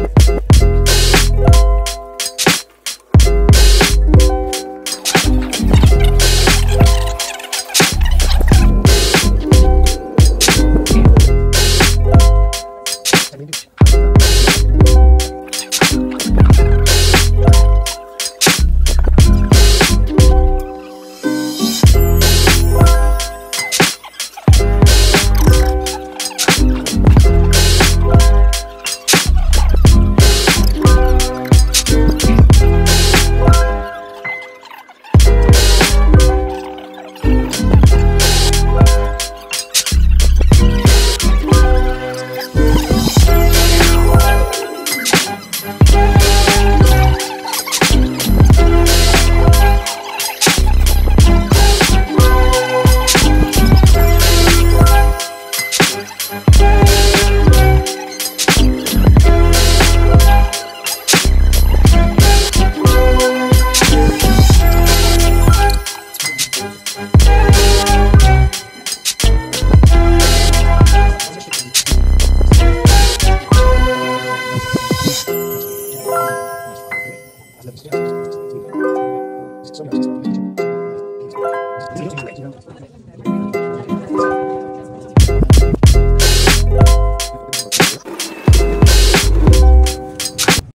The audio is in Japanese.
Thank うなん。です